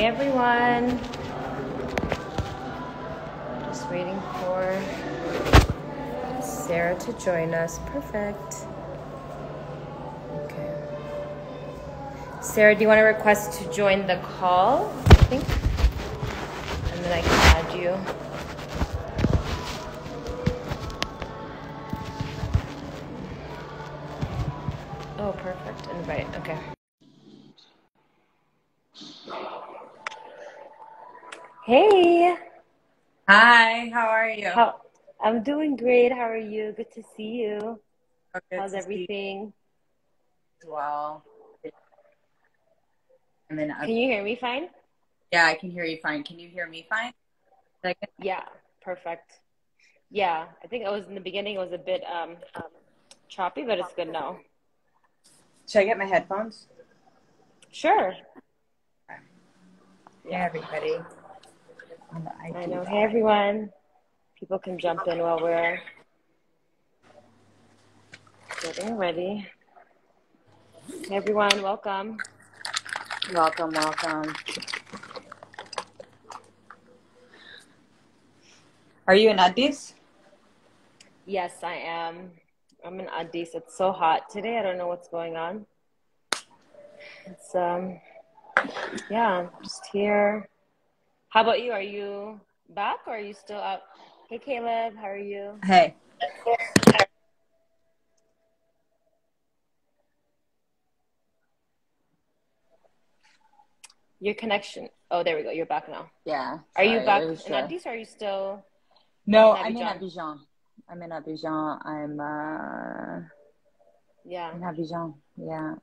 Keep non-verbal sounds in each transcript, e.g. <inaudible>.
Hey everyone. Just waiting for Sarah to join us. Perfect. Okay. Sarah, do you want to request to join the call? I think. And then I can add you. Are you? How I'm doing great. How are you? Good to see you. Oh, How's to you everything? as well. I mean, Can you hear me fine? yeah, I can hear you fine. Can you hear me fine? Second. Yeah, perfect. Yeah, I think it was in the beginning. It was a bit um, um choppy, but it's good now. Should I get my headphones? Sure. Yeah, everybody. I know. Hey everyone. People can jump in while we're getting ready. Hey everyone, welcome. Welcome, welcome. Are you in Addis? Yes, I am. I'm in Addis. It's so hot today. I don't know what's going on. It's um yeah, just here. How about you? Are you back or are you still out? Hey Caleb, how are you? Hey. Your connection. Oh, there we go. You're back now. Yeah. Are you back was in Addis or are you still No, in I'm in Abidjan? Abidjan. I'm in Abidjan. I'm uh Yeah. in Abidjan. Yeah.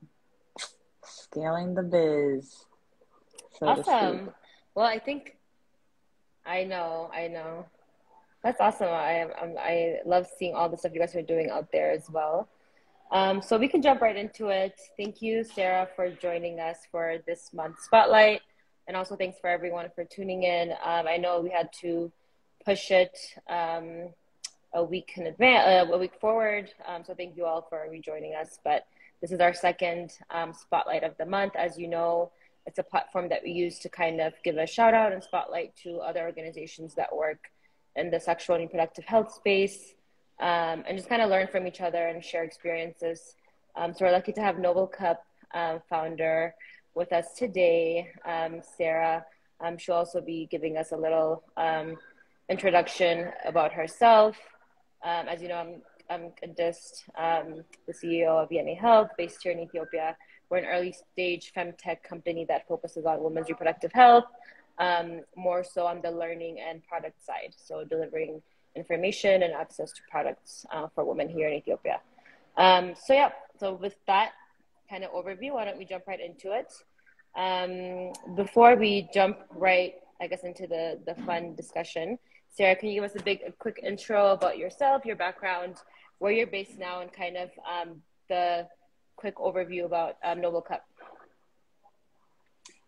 Scaling the biz. So. Awesome. Well, I think I know, I know. That's awesome. I I'm, I love seeing all the stuff you guys are doing out there as well. Um, so we can jump right into it. Thank you, Sarah, for joining us for this month's spotlight, and also thanks for everyone for tuning in. Um, I know we had to push it um, a week in advance, uh, a week forward. Um, so thank you all for rejoining us. But this is our second um, spotlight of the month. As you know, it's a platform that we use to kind of give a shout out and spotlight to other organizations that work in the sexual and reproductive health space um, and just kind of learn from each other and share experiences. Um, so we're lucky to have Noble Cup um, founder with us today, um, Sarah. Um, she'll also be giving us a little um, introduction about herself. Um, as you know, I'm, I'm Kidist, um, the CEO of Yene Health, based here in Ethiopia. We're an early stage femtech company that focuses on women's reproductive health, um, more so on the learning and product side. So delivering information and access to products uh, for women here in Ethiopia. Um, so yeah, so with that kind of overview, why don't we jump right into it? Um, before we jump right, I guess, into the, the fun discussion, Sarah, can you give us a big, a quick intro about yourself, your background, where you're based now, and kind of um, the quick overview about um, Noble Cup?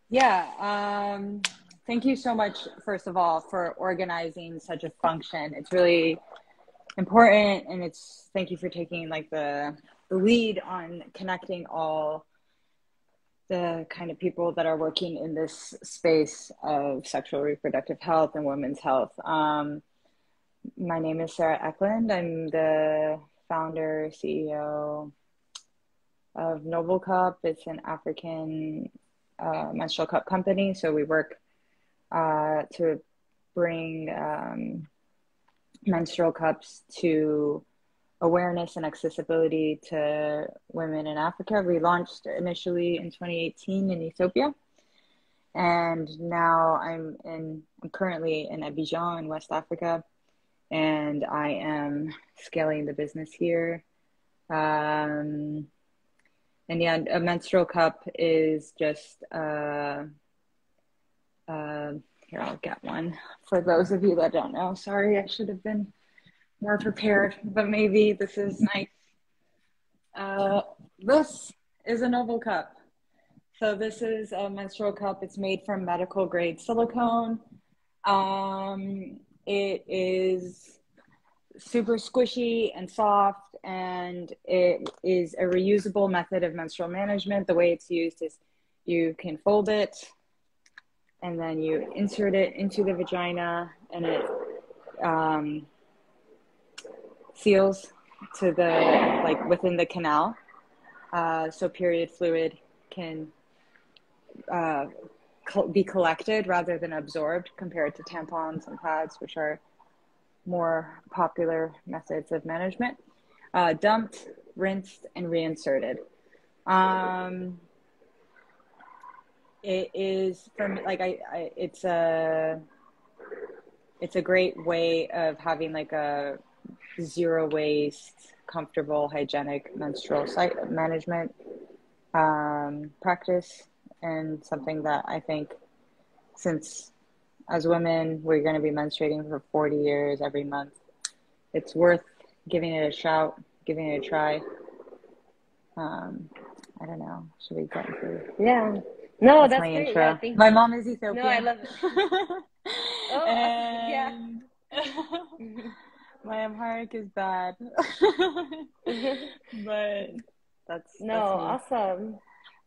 Yeah. Thank you so much, first of all, for organizing such a function. It's really important, and it's thank you for taking like the lead on connecting all the kind of people that are working in this space of sexual reproductive health and women's health. Um, my name is Sara Eklund. I'm the founder, CEO of Noble Cup. It's an African uh, menstrual cup company. So we work uh, to bring um, menstrual cups to awareness and accessibility to women in Africa. We launched initially in 2018 in Ethiopia. And now I'm in, I'm currently in Abidjan in West Africa, and I am scaling the business here. Um, and yeah, a menstrual cup is just uh, uh, here. I'll get one for those of you that don't know. Sorry, I should have been more prepared, but maybe this is nice. Uh, this is a Noble cup. So this is a menstrual cup. It's made from medical grade silicone. Um, it is super squishy and soft, and it is a reusable method of menstrual management. The way it's used is you can fold it and then you insert it into the vagina, and it um, seals to the like within the canal, uh, so period fluid can uh, be collected rather than absorbed compared to tampons and pads, which are more popular methods of management. Uh, dumped, rinsed, and reinserted. Um, it is from like I, I it's a it's a great way of having like a zero waste, comfortable, hygienic menstrual site management um, practice, and something that I think since as women we're going to be menstruating for 40 years every month, it's worth giving it a shout, giving it a try. Um, I don't know. Should we get into? Yeah. No, that's, that's my great. intro. Yeah, my mom is Ethiopian. No, I love it. <laughs> oh, and... yeah. <laughs> my Amharic is bad, <laughs> but that's no that's awesome.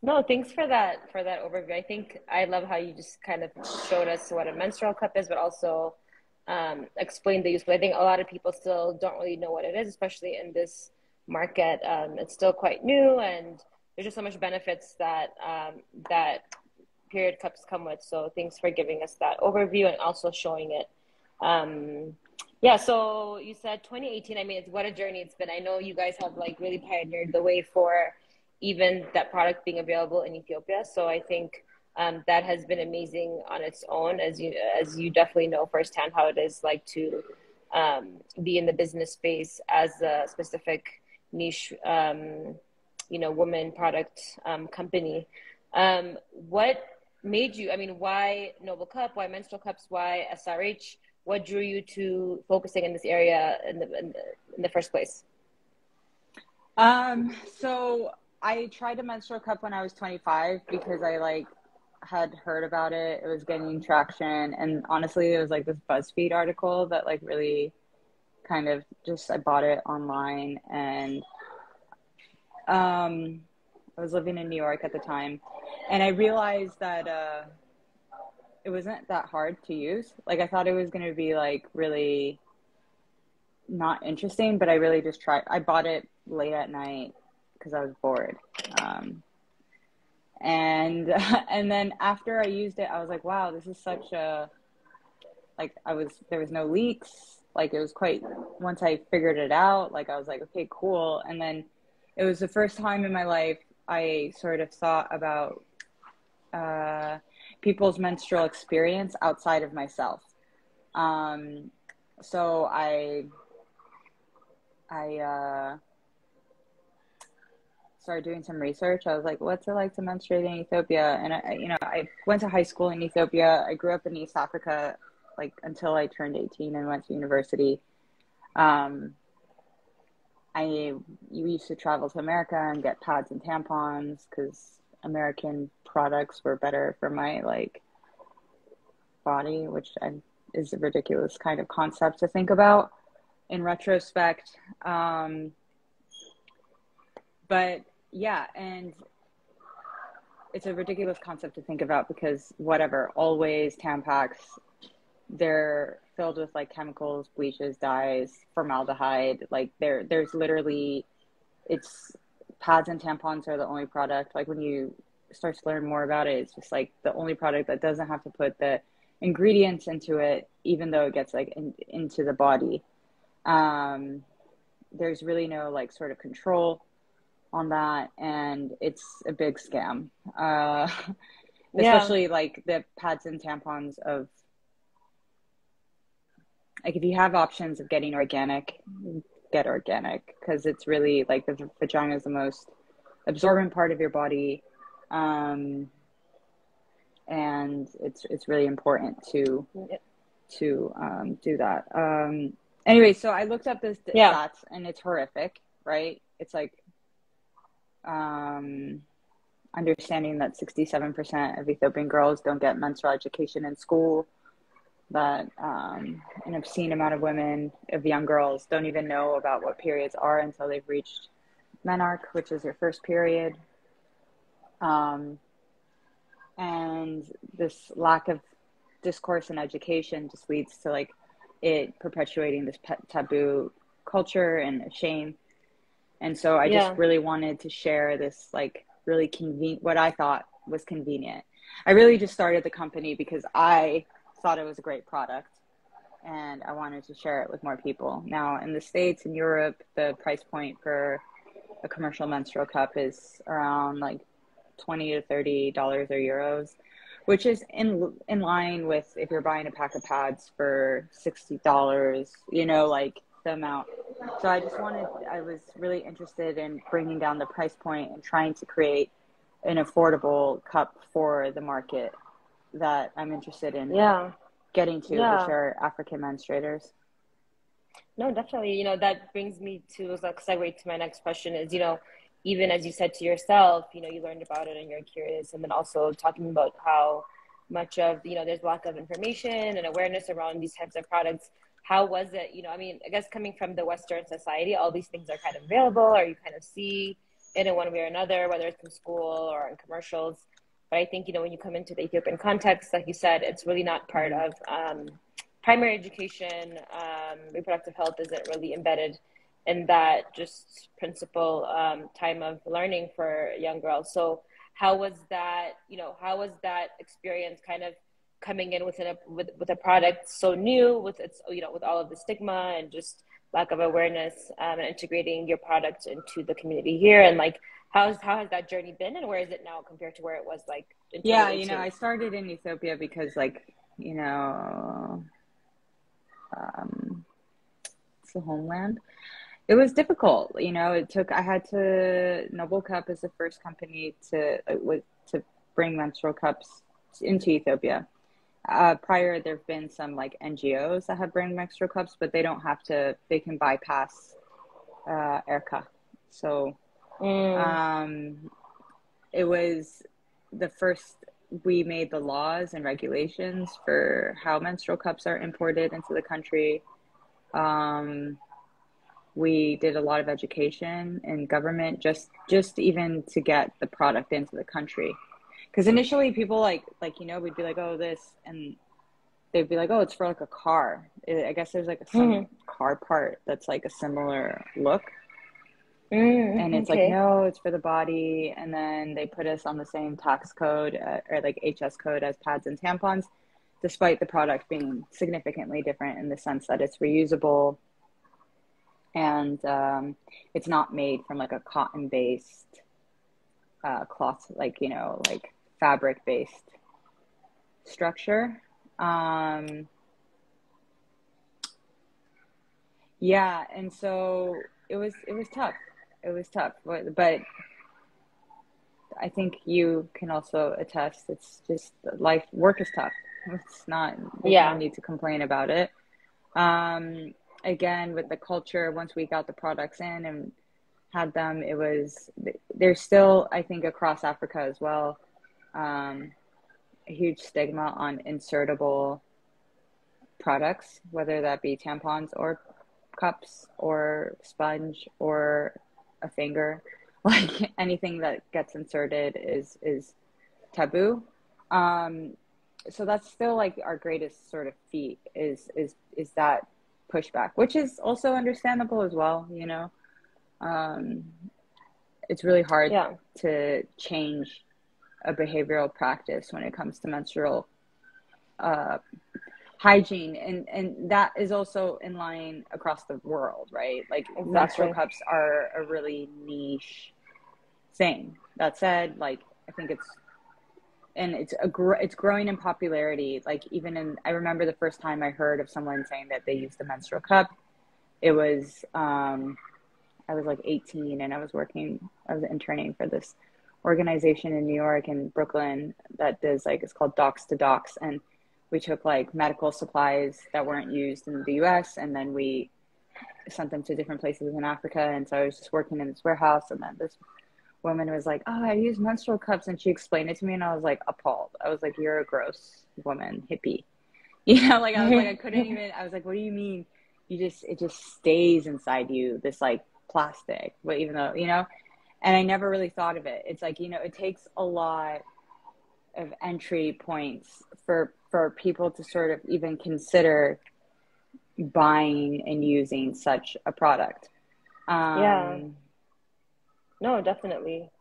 No, thanks for that for that overview. I think I love how you just kind of showed us what a menstrual cup is, but also um, explained the use. But I think a lot of people still don't really know what it is, especially in this market. Um, it's still quite new, and there's just so much benefits that um, that period cups come with. So thanks for giving us that overview and also showing it. Um, yeah, so you said 2018. I mean, it's what a journey it's been. I know you guys have like really pioneered the way for even that product being available in Ethiopia. So I think um, that has been amazing on its own, as you as you definitely know firsthand how it is like to um, be in the business space as a specific niche, um, you know, woman product um, company. Um, what made you? I mean, why Noble Cup? Why menstrual cups? Why SRH? What drew you to focusing in this area in the in the, in the first place? Um, so I tried a menstrual cup when I was 25 because I like had heard about it. It was gaining traction, and honestly, it was like this BuzzFeed article that like really kind of just I bought it online, and um, I was living in New York at the time, and I realized that uh, it wasn't that hard to use. Like I thought it was going to be like really not interesting, but I really just tried. I bought it late at night because I was bored. Um, and <laughs> and then after I used it, I was like, wow, this is such a like I was there was no leaks. Like it was quite once I figured it out, like I was like, okay, cool. And then it was the first time in my life I sort of thought about uh, people's menstrual experience outside of myself. Um, so I I uh, started doing some research. I was like, what's it like to menstruate in Ethiopia? And I, you know, I went to high school in Ethiopia. I grew up in East Africa, like until I turned 18 and went to university. Um, I used to travel to America and get pads and tampons because American products were better for my like body, which I, is a ridiculous kind of concept to think about in retrospect. Um, but yeah, and it's a ridiculous concept to think about because whatever, always Tampax, they're filled with like chemicals, bleaches, dyes, formaldehyde. Like there, there's literally, it's pads and tampons are the only product. Like when you start to learn more about it, it's just like the only product that doesn't have to put the ingredients into it, even though it gets like in, into the body. Um, there's really no like sort of control on that, and it's a big scam. Uh, <laughs> especially yeah. like the pads and tampons of like if you have options of getting organic, get organic because it's really like the vagina is the most absorbent part of your body. Um, and it's it's really important to to um, do that. Um, anyway, so I looked up this yeah. stats and it's horrific, right? It's like um, understanding that 67% of Ethiopian girls don't get menstrual education in school, that um, an obscene amount of women, of young girls, don't even know about what periods are until they've reached menarche, which is their first period. Um, and this lack of discourse and education just leads to like it perpetuating this taboo culture and shame and so i yeah. just really wanted to share this like really convenient what i thought was convenient i really just started the company because i thought it was a great product and i wanted to share it with more people now in the states and europe the price point for a commercial menstrual cup is around like 20 to 30 dollars or euros which is in in line with if you're buying a pack of pads for sixty dollars, you know, like the amount. So I just wanted, I was really interested in bringing down the price point and trying to create an affordable cup for the market that I'm interested in. Yeah. Getting to, yeah. which are African menstruators. No, definitely. You know, that brings me to like segue to my next question is, you know, even as you said to yourself, you know, you learned about it and you're curious, and then also talking about how much of you know there's lack of information and awareness around these types of products. How was it? You know, I mean, I guess coming from the Western society, all these things are kind of available, or you kind of see it in one way or another, whether it's in school or in commercials. But I think you know when you come into the Ethiopian context, like you said, it's really not part of um, primary education. Um, reproductive health isn't really embedded in that just principal um, time of learning for young girls. So how was that? You know, how was that experience kind of coming in within a with with a product so new with its you know with all of the stigma and just lack of awareness um, and integrating your product into the community here and like how's how has that journey been and where is it now compared to where it was like yeah you know i started in ethiopia because like you know um it's the homeland it was difficult. You know, it took. I had to. Noble Cup is the first company to uh, to bring menstrual cups into Ethiopia. Uh, prior, there've been some like NGOs that have bring menstrual cups, but they don't have to. They can bypass uh, ERCA. So, mm. um, it was the first. We made the laws and regulations for how menstrual cups are imported into the country. Um, we did a lot of education in government just just even to get the product into the country because initially people like like you know we'd be like oh this and they'd be like oh it's for like a car i guess there's like a some mm-hmm. car part that's like a similar look mm, and it's okay. like no it's for the body and then they put us on the same tax code uh, or like hs code as pads and tampons despite the product being significantly different in the sense that it's reusable and um, it's not made from like a cotton based uh, cloth, like you know, like fabric based structure. Um, yeah, and so it was it was tough. It was tough, but, but I think you can also attest. It's just life. Work is tough. It's not. Yeah. No need to complain about it. Um, again with the culture once we got the products in and had them it was there's still i think across africa as well um, a huge stigma on insertable products whether that be tampons or cups or sponge or a finger <laughs> like anything that gets inserted is is taboo um, so that's still like our greatest sort of feat is is is that pushback, which is also understandable as well. You know, um, it's really hard yeah. to change a behavioral practice when it comes to menstrual uh, hygiene, and and that is also in line across the world, right? Like exactly. menstrual cups are a really niche thing. That said, like I think it's and it's a gr- it's growing in popularity. Like even in, I remember the first time I heard of someone saying that they used the menstrual cup. It was um, I was like 18 and I was working, I was interning for this organization in New York and Brooklyn that does like it's called Docs to Docs, and we took like medical supplies that weren't used in the U.S. and then we sent them to different places in Africa. And so I was just working in this warehouse, and then this woman was like, "Oh, I use menstrual cups," and she explained it to me, and I was like appalled. I was like, "You're a gross woman, hippie." <laughs> You know, like I was like, I couldn't even. I was like, "What do you mean? You just it just stays inside you, this like plastic." But even though you know, and I never really thought of it. It's like you know, it takes a lot of entry points for for people to sort of even consider buying and using such a product. Um, yeah. No, definitely.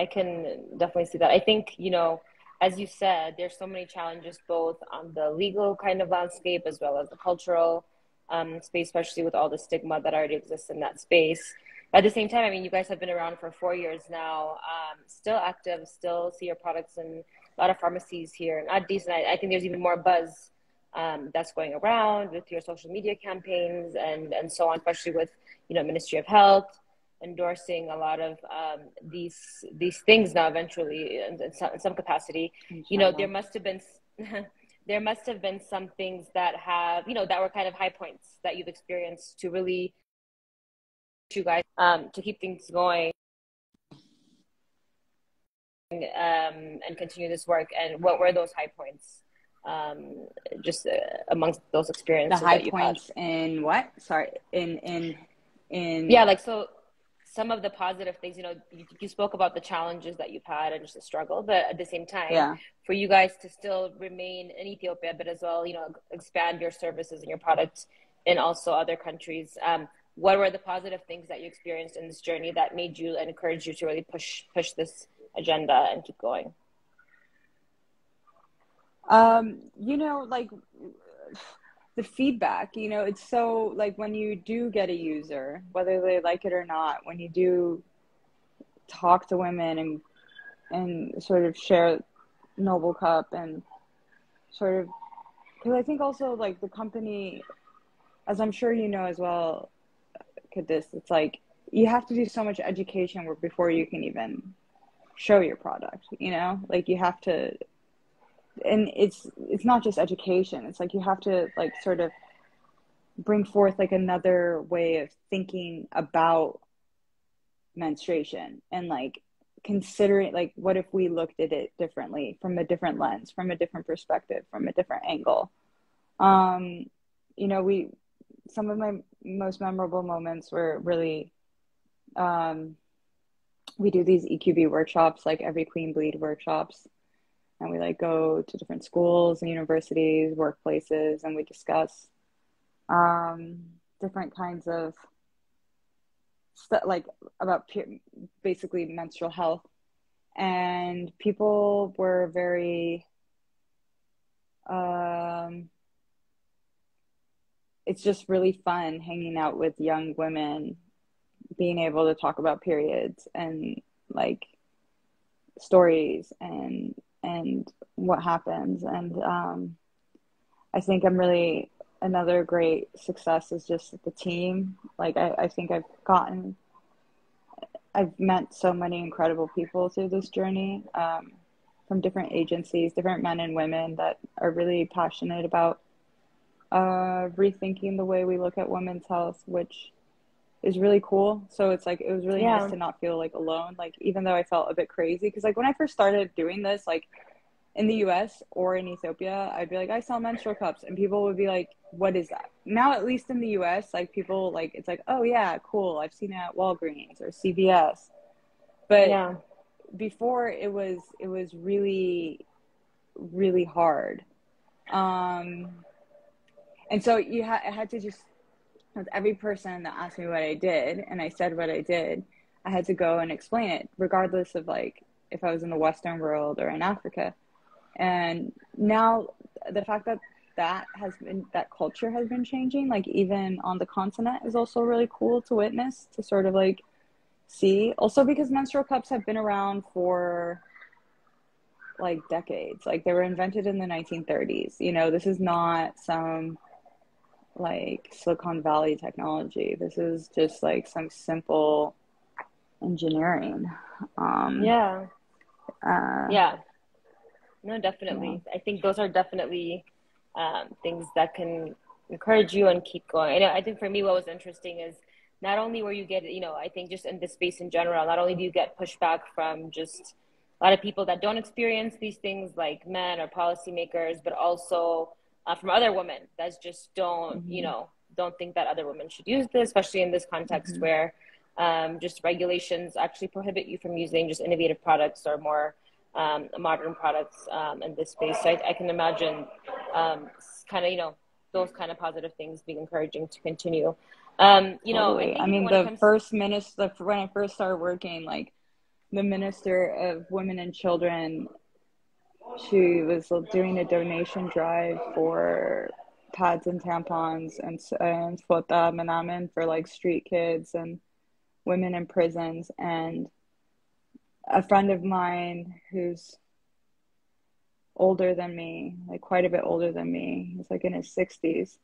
I can definitely see that. I think, you know, as you said, there's so many challenges both on the legal kind of landscape as well as the cultural um, space, especially with all the stigma that already exists in that space. At the same time, I mean, you guys have been around for four years now, um, still active, still see your products in a lot of pharmacies here. Not decent. I, I think there's even more buzz um, that's going around with your social media campaigns and, and so on, especially with, you know, Ministry of Health endorsing a lot of um, these these things now eventually in, in, some, in some capacity. You know, there must have been <laughs> there must have been some things that have you know that were kind of high points that you've experienced to really you guys um, to keep things going um, and continue this work and what were those high points um, just uh, amongst those experiences the high points had? in what sorry in in in yeah like so some of the positive things you know you, you, spoke about the challenges that you've had and just the struggle but at the same time yeah. for you guys to still remain in ethiopia but as well you know expand your services and your products in also other countries um, what were the positive things that you experienced in this journey that made you and encouraged you to really push push this agenda and keep going? Um, you know like the feedback you know it's so like when you do get a user whether they like it or not when you do talk to women and and sort of share noble cup and sort of because i think also like the company as i'm sure you know as well Kidist it's like you have to do so much education before you can even show your product you know? Like you have to and it's it's not just education. It's like you have to like sort of bring forth like another way of thinking about menstruation and like considering like what if we looked at it differently from a different lens from a different perspective from a different angle? Um you know we some of my most memorable moments were really um we do these EQB workshops like every queen bleed workshops and we like go to different schools and universities, workplaces, and we discuss um, different kinds of stuff like about pe- basically menstrual health. And people were very, um, it's just really fun hanging out with young women, being able to talk about periods and like stories and and what happens. And um, I think I'm really another great success is just the team. Like I, I think I've gotten, I've met so many incredible people through this journey um, from different agencies, different men and women that are really passionate about uh, rethinking the way we look at women's health, which is really cool. So it's like it was really yeah. nice to not feel like alone. Like even though I felt a bit crazy, because like when I first started doing this, like in the US or in Ethiopia, I'd be like, I sell menstrual cups, and people would be like, What is that? Now, at least in the US, like people like it's like, Oh yeah, cool. I've seen it at Walgreens or CVS. But yeah. before it was it was really really hard. Um, and so you ha- I had to just with every person that asked me what I did, and I said what I did, I had to go and explain it, regardless of like if I was in the Western world or in Africa. And now the fact that that has been that culture has been changing, like even on the continent, is also really cool to witness to sort of like see. Also because menstrual cups have been around for like decades. Like they were invented in the 1930s. You know, this is not some like Silicon Valley technology. This is just like some simple engineering. Um, yeah. Uh, yeah. No, definitely. Yeah. I think those are definitely um, things that can encourage you and keep going. And I think for me, what was interesting is not only where you get, you know, I think just in the space in general, not only do you get pushback from just a lot of people that don't experience these things like men or policymakers, but also uh, from other women that just don't, mm-hmm. you know, don't think that other women should use this, especially in this context mm-hmm. where um, just regulations actually prohibit you from using just innovative products or more um, modern products um, in this space. So I, I can imagine um, kind of, you know, those kind of positive things being encouraging to continue. Um, you know, totally. I, I, mean, the first to- minister, when I first started working, like the minister of women and children, she was doing a donation drive for pads and tampons and and fota uh, menamen for like street kids and women in prisons and a friend of mine who's older than me, like quite a bit older than me. He's like in his 60s.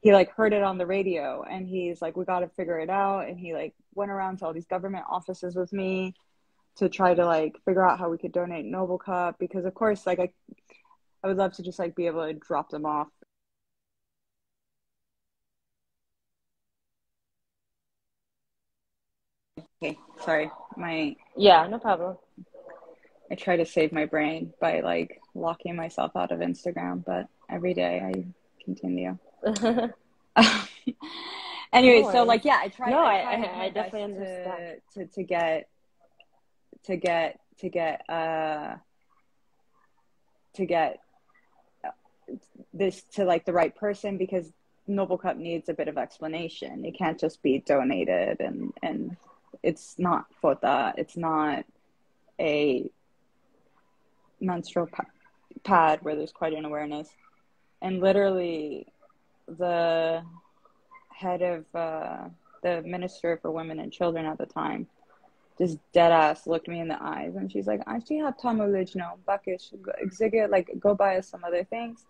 He like heard it on the radio and he's like we got to figure it out and he like went around to all these government offices with me to try to like figure out how we could donate Noble Cup because of course like I I would love to just like be able to drop them off Okay, sorry. My yeah, no problem. I try to save my brain by like locking myself out of Instagram, but every day I continue. <laughs> <laughs> anyway, no so like yeah, I try. No, I, I, I, I definitely understand to, to to get to get to get uh to get this to like the right person because Noble Cup needs a bit of explanation. It can't just be donated and and it's not fota. It's not a menstrual pad where there's quite an awareness. And literally, the head of uh, the minister for women and children at the time just dead ass looked me in the eyes and she's like, I actually have no buckish exhibit, like go buy us some other things.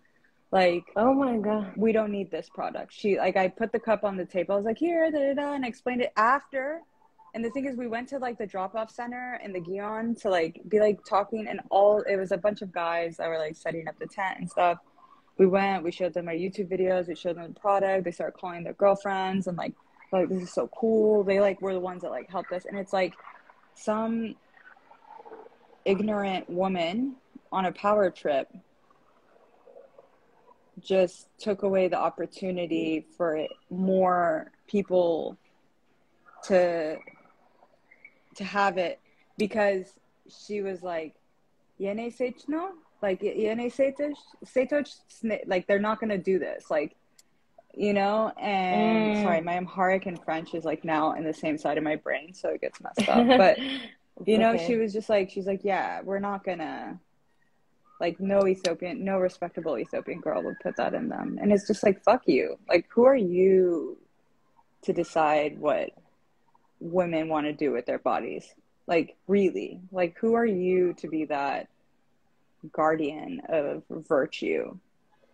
Like, oh my god, we don't need this product. She like, I put the cup on the table. I was like, here, da da da, and I explained it after and the thing is we went to like the drop off center in the Gion to like be like talking and all it was a bunch of guys that were like setting up the tent and stuff. We went, we showed them our YouTube videos, we showed them the product, they started calling their girlfriends and like like this is so cool. They like were the ones that like helped us and it's like some ignorant woman on a power trip just took away the opportunity for more people to to have it because she was like, Yene? Like? Like, they're not going to do this. Like, you know? And mm. sorry, my Amharic and French is like now in the same side of my brain, so it gets messed up. <laughs> But, you know, okay. she was just like, she's like, yeah, we're not going to. Like no Ethiopian, no respectable Ethiopian girl would put that in them, and it's just like fuck you. Like who are you to decide what women want to do with their bodies. Like, really? Like, who are you to be that guardian of virtue?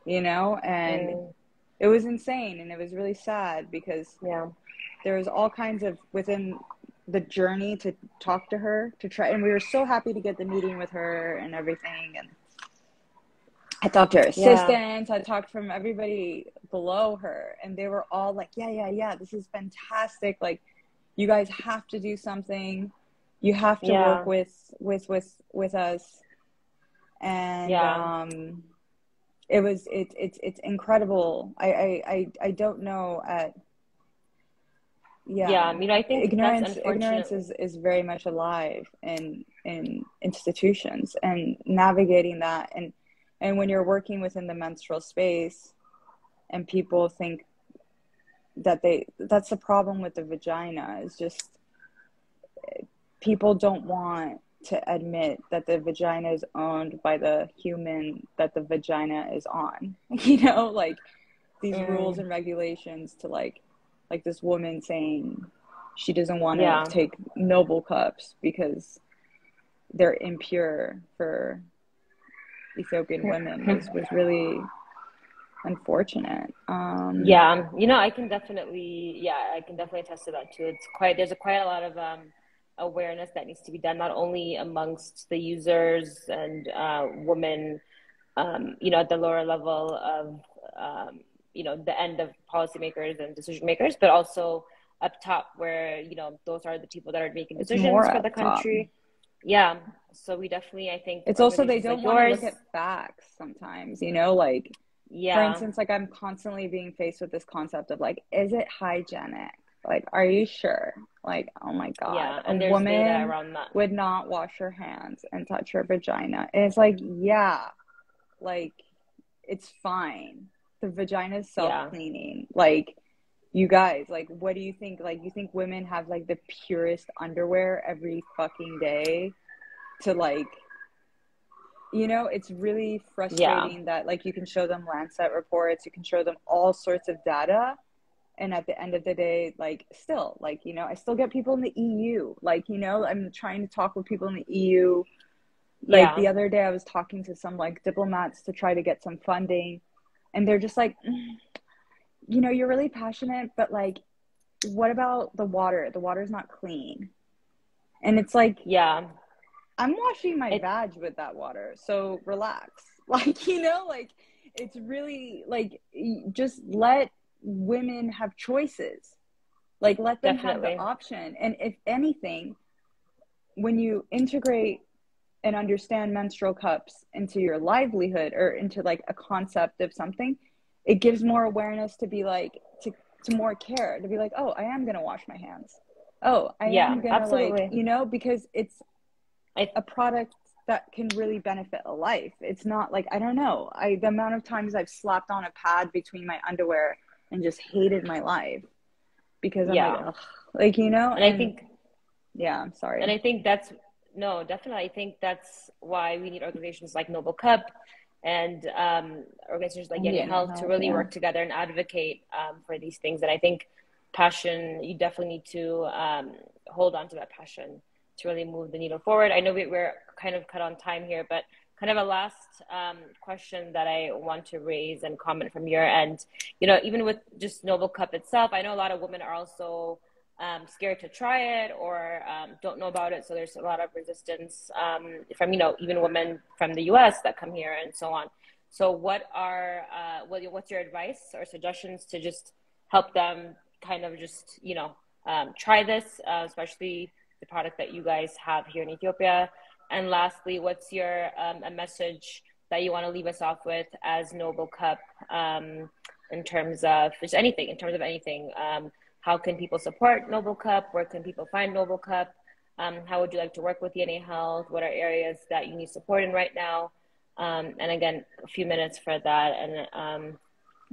You know? And mm. It was insane and it was really sad because yeah. there was all kinds of within the journey to talk to her to try and we were so happy to get the meeting with her and everything and I talked to her assistants. Yeah. I talked from everybody below her, and they were all like, "Yeah, yeah, yeah, this is fantastic! Like, you guys have to do something you have to yeah. work with with with with us and yeah. um it was it, it's it's incredible. I, I i i don't know at yeah yeah. i mean i think ignorance ignorance is is very much alive in in institutions and navigating that. And and when you're working within the menstrual space and people think that they that's the problem with the vagina is just people don't want to admit that the vagina is owned by the human that the vagina is on <laughs> you know like these mm. rules and regulations to like like this woman saying she doesn't want to yeah. take noble cups because they're impure for Ethiopian women was, was really unfortunate. Um, yeah, you know, I can definitely, yeah, I can definitely attest to that too. It's quite there's a quite a lot of um, awareness that needs to be done, not only amongst the users and uh, women, um, you know, at the lower level of, um, you know, the end of policymakers and decision makers, but also up top where you know those are the people that are making decisions for the country. Top. Yeah, so we definitely, I think, it's also they don't like want yours, to look at facts sometimes. You know, like yeah. For instance, like I'm constantly being faced with this concept of like, is it hygienic? Like, are you sure? Like, oh my god, Yeah, a and there's data woman around that. would not wash her hands and touch her vagina. And it's like, yeah, like it's fine. The vagina is self cleaning. Like, you guys, like, what do you think? Like, you think women have like the purest underwear every fucking day to like, you know, it's really frustrating that like you can show them Lancet reports, you can show them all sorts of data. And at the end of the day, like, still, like, you know, I still get people in the EU. Like, you know, I'm trying to talk with people in the EU. Like, Yeah. the other day, I was talking to some like diplomats to try to get some funding. And they're just like, "Mm, you know, you're really passionate, but like, what about the water? The water's not clean. And it's like, Yeah. I'm washing my It- badge with that water, so relax. <laughs> Like, you know, like it's really like just let women have choices. Like let them have Definitely. the option. And if anything, when you integrate and understand menstrual cups into your livelihood or into like a concept of something, it gives more awareness to be like to to more care, to be like, "Oh, I am going to wash my hands." Oh, I Yeah, am going to like, absolutely. you know, because it's I- a product that can really benefit a life. It's not like I don't know. I the amount of times I've slapped on a pad between my underwear and just hated my life because I'm Yeah. like, Ugh. like you know. And I think yeah, I'm sorry. And I think that's no, definitely. I think that's why we need organizations like Noble Cup and um, organizations like And Getting Getting Health to really yeah. work together and advocate um, for these things. And I think passion, you definitely need to um, hold on to that passion to really move the needle forward. I know we, we're kind of cut on time here, but kind of a last um, question that I want to raise and comment from your end. You know, even with just Noble Cup itself, I know a lot of women are also um, scared to try it or um, don't know about it. So there's a lot of resistance um, from, you know, even women from the US that come here and so on. So what are, uh, what, what's your advice or suggestions to just help them kind of just, you know, um, try this, uh, especially the product that you guys have here in Ethiopia? And lastly, what's your um, a message that you want to leave us off with as Noble Cup um, in terms of just anything, in terms of anything? Um, how can people support Noble Cup? Where can people find Noble Cup? Um, how would you like to work with Yene Health? What are areas that you need support in right now? Um, and again, a few minutes for that. And um,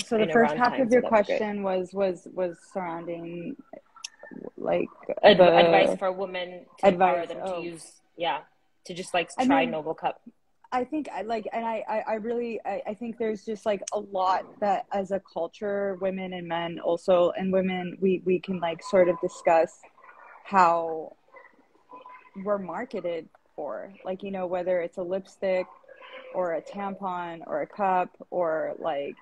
so the first half time, of your great. question was was was surrounding like Ad- the advice for women to empower Advice, them oh. to use, yeah, to just like I try mean, Noble Cup. I think I like, and I, I, I really, I, I think there's just like a lot that as a culture, women and men also, and women, we, we can like sort of discuss how we're marketed for, like, you know, whether it's a lipstick or a tampon or a cup or like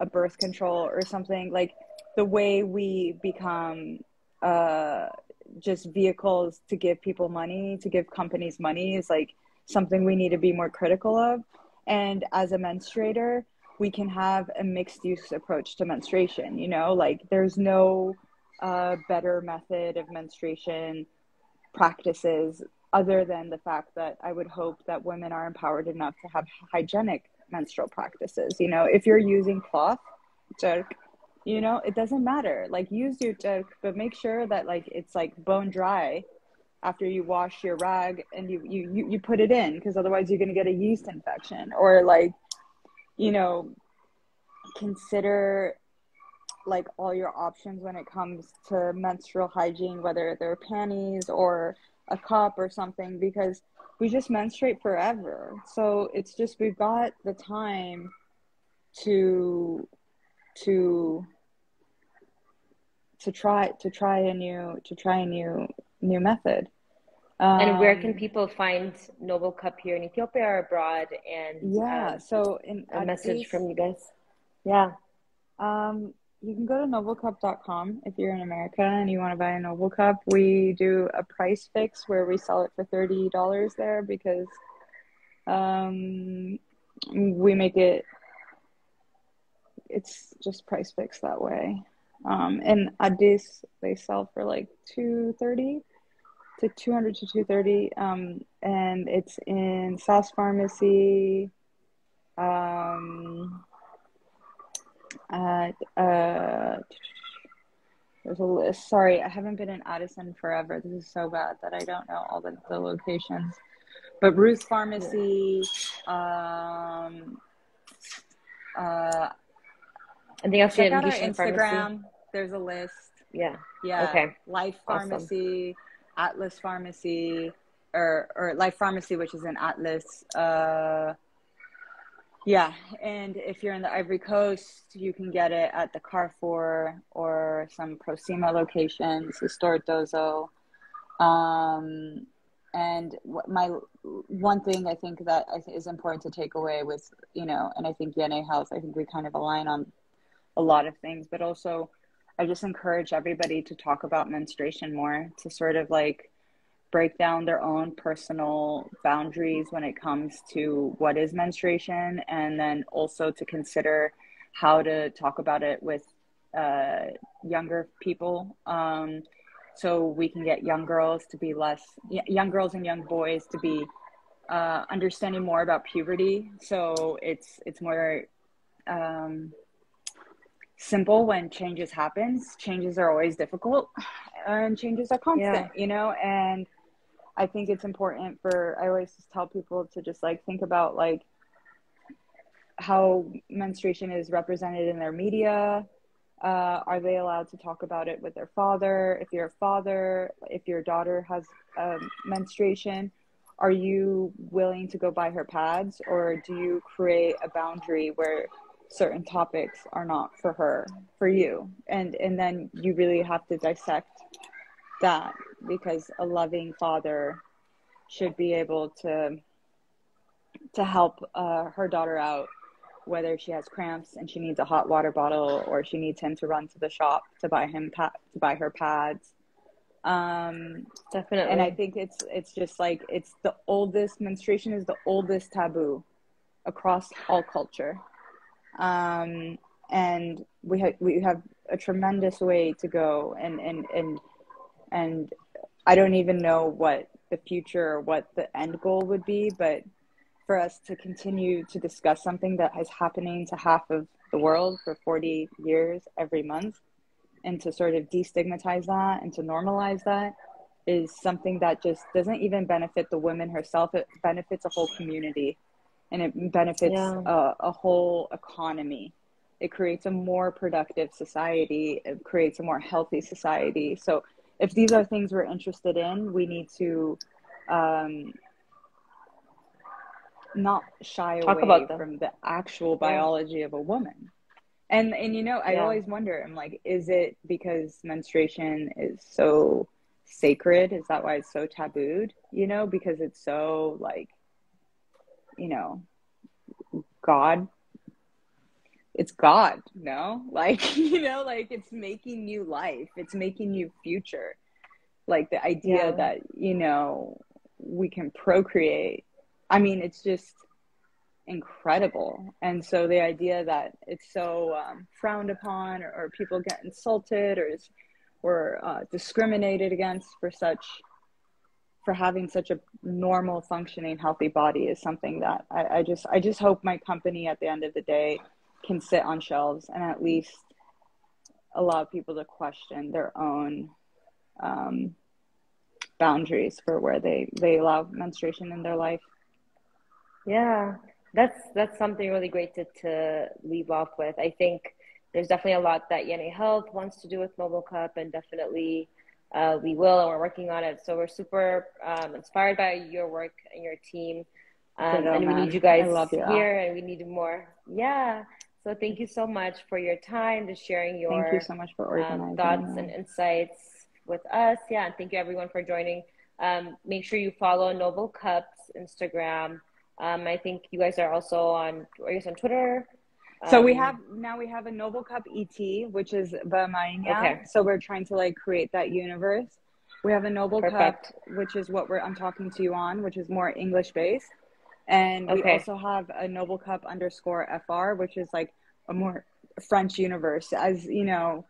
a birth control or something, like the way we become, uh, just vehicles to give people money, to give companies money is like something we need to be more critical of. And as a menstruator, we can have a mixed use approach to menstruation. You know, like there's no uh, better method of menstruation practices other than the fact that I would hope that women are empowered enough to have hygienic menstrual practices. You know, if you're using cloth, jerk, you know, it doesn't matter. Like use your jerk, but make sure that like it's like bone dry after you wash your rag and you you you, you put it in because otherwise you're going to get a yeast infection or like you know consider like all your options when it comes to menstrual hygiene whether they're panties or a cup or something because we just menstruate forever so it's just we've got the time to to to try to try a new to try a new new method And where can um, people find Noble Cup here in Ethiopia or abroad? And yeah um, so in a message from you guys. Yeah. Um, you can go to noblecup.com if you're in America and you want to buy a Noble Cup. We do a price fix where we sell it for $30 there because um, we make it, it's just price fixed that way. Um, in Addis, they sell for like 230 to 200 to 230 um, and it's in South Pharmacy um, at uh, there's a list. Sorry, I haven't been in Addison forever. This is so bad that I don't know all the, the locations. But Ruth Pharmacy, um, uh, I think I'll see it out our Instagram. Instagram. There's a list. Yeah. Yeah. Okay. Life Awesome. Pharmacy, Atlas Pharmacy, or or Life Pharmacy, which is an Atlas. Uh, yeah, and if you're in the Ivory Coast, you can get it at the Carrefour or some Prosuma locations, the Store Dozo. Um, and my one thing I think that I is important to take away with you know, and I think Yene Health, I think we kind of align on a lot of things, but also I just encourage everybody to talk about menstruation more, to sort of like break down their own personal boundaries when it comes to what is menstruation, and then also to consider how to talk about it with uh, younger people. Um, so we can get young girls to be less, young girls and young boys to be uh, understanding more about puberty. So it's it's more um, simple when changes happens. Changes are always difficult and changes are constant Yeah. you know and i think it's important for i always just tell people to just like think about like how menstruation is represented in their media. Uh, are they allowed to talk about it with their father? If you're a father if your daughter has um, menstruation are you willing to go buy her pads or do you create a boundary where certain topics are not for her for you. And and then you really have to dissect that because a loving father should be able to to help uh, her daughter out whether she has cramps and she needs a hot water bottle or she needs him to run to the shop to buy him pa- to buy her pads. Um Definitely. and i think it's it's just like it's the oldest menstruation is the oldest taboo across all culture um and we have we have a tremendous way to go and and and and i don't even know what the future or what the end goal would be but for us to continue to discuss something that is happening to half of the world for 40 years every month and to sort of destigmatize that and to normalize that is something that just doesn't even benefit the woman herself. It benefits a whole community and it benefits Yeah. a, a whole economy. It creates a more productive society. It creates a more healthy society. So if these are things we're interested in we need to um, not shy Talk away about from the actual biology of a woman. And and you know i Yeah. always wonder i'm like is it because menstruation is so sacred? Is that why it's so tabooed? You know because it's so like you know god. It's god no <laughs> like you know like it's making you life. It's making you future. Like the idea Yeah. that you know we can procreate. I mean it's just incredible. And so the idea that it's so um, frowned upon or, or people get insulted or is, or uh, discriminated against for such for having such a normal functioning healthy body is something that I, I just i just hope my company at the end of the day can sit on shelves and at least allow people to question their own um, boundaries for where they they allow menstruation in their life Yeah, that's that's something really great to, to leave off with. I think there's definitely a lot that Yene Health wants to do with Noble Cup, and definitely uh, we will, and we're working on it. So we're super um, inspired by your work and your team, um, and we need you guys love you. here, and we need more. Yeah. So thank you so much for your time, to sharing your thank you so much for organizing um, thoughts and insights with us. Yeah, and thank you everyone for joining. Um, make sure you follow Noble Cups Instagram. Um, I think you guys are also on, are you on Twitter? So we Um, have now we have a Noble Cup ET, which is Bamania. Okay. So we're trying to like create that universe. We have a Noble Perfect. Cup, which is what we're I'm talking to you on, which is more English based. And we also have a Noble Cup underscore FR, which is like a more French universe. As you know,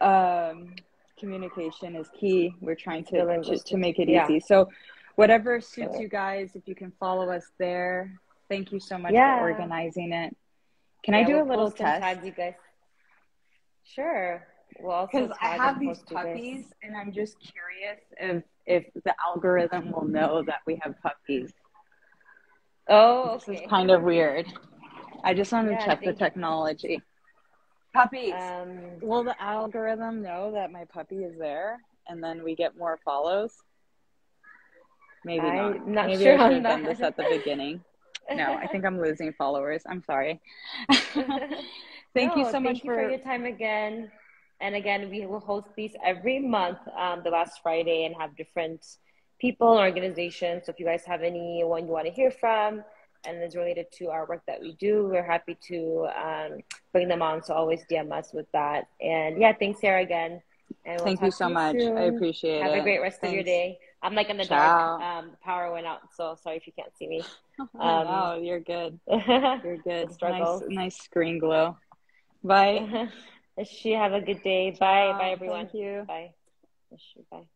um, communication is key. We're trying to to, to make it Yeah. easy. So whatever suits you guys, if you can follow us there. Thank you so much Yeah. for organizing it. Can I do we'll a little test? Tag you guys. Sure. we'll because I have these puppies, and I'm just curious if if the algorithm will know that we have puppies. Oh, okay. this is kind of weird. I just want to yeah, check the technology. Puppies. Um, will the algorithm know that my puppy is there, and then we get more follows? Maybe I'm not. not Maybe sure I should have done this at the beginning. No, I think I'm losing followers. I'm sorry. <laughs> thank no, you so much for... for... your time again. And again, we will host these every month, um, the last Friday, and have different people and organizations. So if you guys have anyone you want to hear from and is related to our work that we do, we're happy to um, bring them on. So always DM us with that. And yeah, thanks, Sara, again. And we'll Thank you so you much. Soon. I appreciate have it. Have a great rest Thanks. of your day. I'm like in the dark. Um, the power went out, so sorry if you can't see me. <laughs> Um, oh, you're good. <laughs> You're good. nice, nice screen glow. Bye. <laughs> she have a good day. Bye. Bye, everyone. Thank you. Bye. Bye.